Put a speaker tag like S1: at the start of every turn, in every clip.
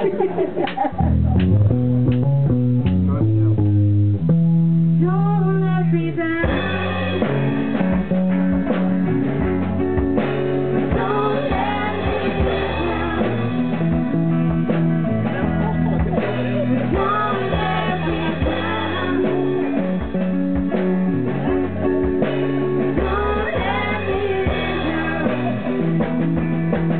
S1: Don't let me down. Thank you.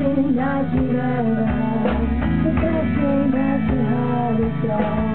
S1: nothing natural, but nothing natural at.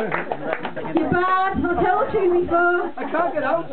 S1: Too bad. Hotel tune me for.
S2: I can't get out.